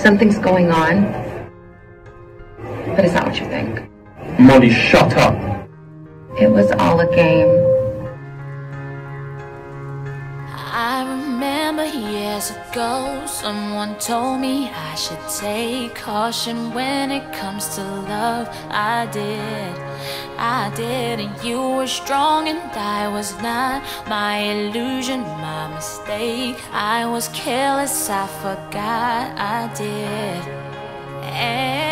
Something's going on, but it's not what you think. Molly, shut up. It was all a game. I remember years ago, someone told me I should take caution when it comes to love. I did, I did, and you were strong and I was not. My illusion, my mistake. I was careless, I forgot I did. And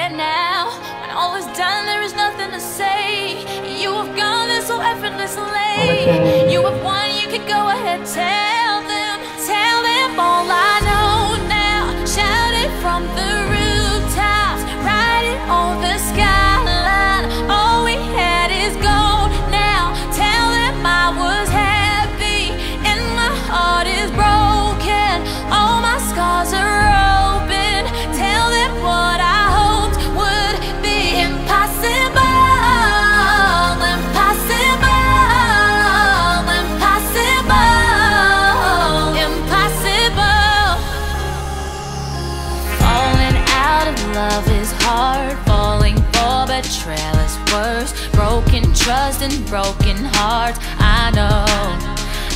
love is hard. Falling for betrayal is worse. Broken trust and broken hearts. I know,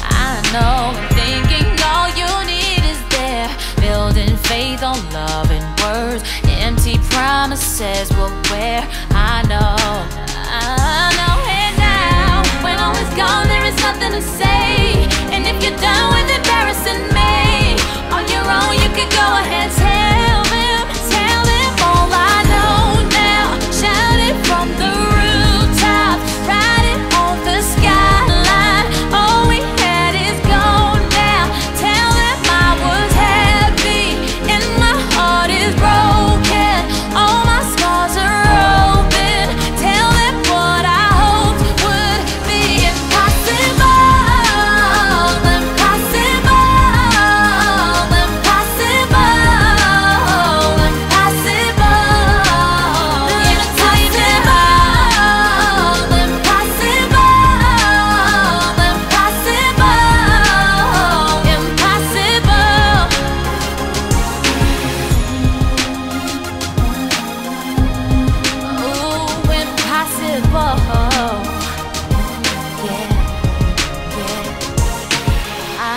I know. And thinking all you need is there. Building faith on love and words. Empty promises will wear. I know,